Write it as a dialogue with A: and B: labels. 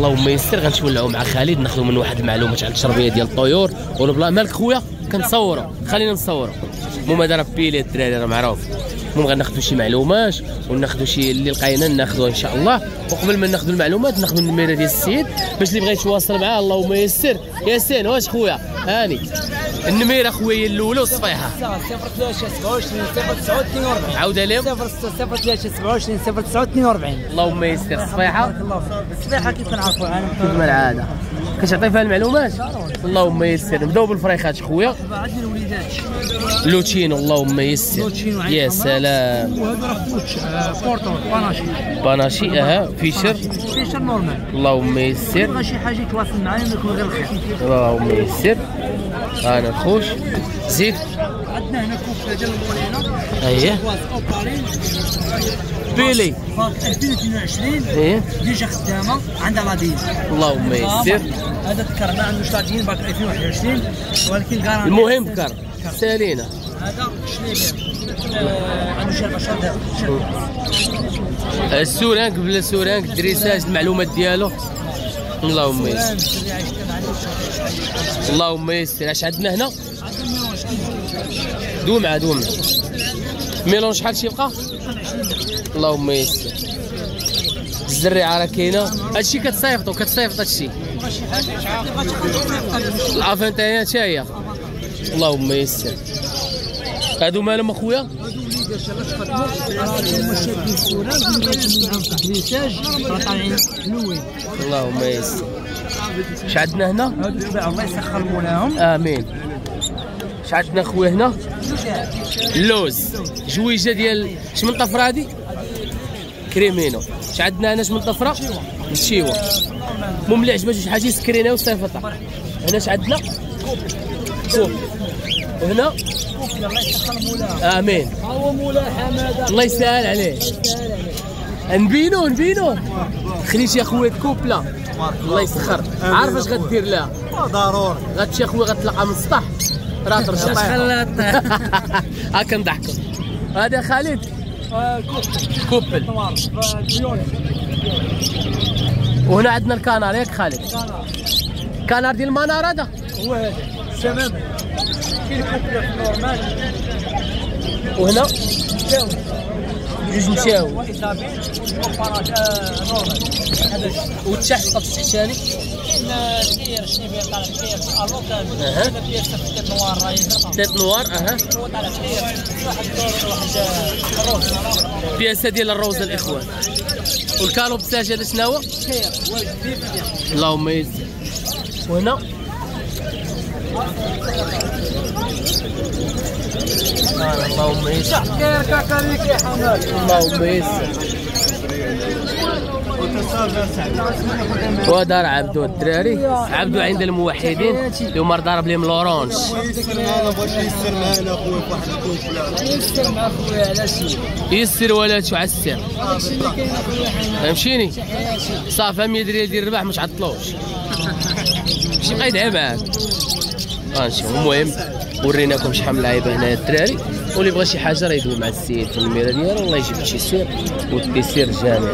A: اللهم يسر. غنتولعوا مع خالد ناخذوا من واحد المعلومات على التربية ديال الطيور. ونبلا مالك خويا كنصوروا خلينا نصوروا المهم هذا راه بيلي الدراري راه معروف. المهم غناخذوا شي معلومات وناخذوا شي اللي لقينا ناخذوه إن شاء الله. وقبل ما ناخذوا المعلومات ناخذوا النميرة ديال السيد باش اللي بغى يتواصل معاه. اللهم يسر. ياسين واش خويا؟ هاني. النميرة خويا الاولى والصفيحه
B: 0327 0942
A: عاود عليهم
B: 0327 0942
A: اللهم يسر الصفيحه
B: بارك الله فيك الصبيحه كيف كنعرفوا عنها
A: كما العادة؟ كتعطي فيها المعلومات؟ اللهم يسر. نبداو بالفريخات خويا.
B: عندنا الوليدات
A: لوتشينو اللهم يسر. يا سلام.
B: وهذا راه كوتش بورتو باناشي.
A: باناشي أها. فيشر.
B: فيشر نورمال.
A: اللهم يسر.
B: شي حاجة يتواصل معايا يكون غير الخير
A: اللهم يسر. أنا الخوش زيد.
B: عندنا هنا كوب ديال المولينا
A: اييه بيلي
B: باك 2022
A: إيه
B: ديجا خدامه عندها لا ديل
A: اللهم يسر
B: هذا ذكر ما عندوش لا ديل باك 2021 ولكن كان
A: المهم كر سالينا
B: هذا شنيبر آه، عنده شي 10 دقائق
A: السورانك بلا السورانك الدريساج المعلومات ديالو اللهم يسر اللهم يسر اش عندنا هنا دومعه دومعه ميلون شحال شي يبقى؟ اللهم يسر الزريعه راه كاينة. هادشي كتصيفطو كتصيفط هادشي. الافنتايا حتى هي. اللهم يسر هادو مالهم أخويا؟ اللهم يسر اش عندنا هنا؟
B: هادو الله يسخر مولاهم.
A: آمين. اش عندنا خويا هنا؟ اللوز جويجة ديال اش من طفره هادي؟ كريمينو اش عندنا هنا اش من طفره الشيوه المهم اللي عجبها شي حاجة سكرينة وصيفطها هنا اش عندنا؟ شوف. وهنا؟ آمين.
B: هو مولا حمادة.
A: الله يسهل عليه. نبينو نبينو. خليت يا خويا كوبلا الله يسخر. عارف اش غدير لها
B: ضروري.
A: غتمشي اخويا غتلقى من السطح راه ترجع. ها كنضحكوا هذا خالد. كوبل. وهنا عندنا الكنار. ياك خالد. كنار ديال المنار هذا.
B: هو هذا. شباب كاين كوبله في النورمال.
A: وهنا. جوج مشاو وتحت طفش تحتاني
B: كاين شنو بيه طالع كاين ألو كان بيه سفكت نوار راهي
A: تيت نوار
B: أها. طالع كاين واحد واحد
A: بياسة ديال الروز الإخوان. والكالو بساج هذا شنو هو اللهم يسر وهنا اللهم يسر اللهم يسر ودار عبدو الدراري عبدو عند الموحدين اللي هما ضارب لهم لورونج
B: يسر
A: ولا تعسر فهمتيني؟ صافي 100 ريال ديال الربح ما تعطلوش شي بقى يدعي معاك غنشوف المهم وريناكم شحال من لعيبه هنا. الدراري واللي بغى شي حاجة راه يدوي مع السيد في الميره ديالو الله يجيب شي سير والتيسير جامع.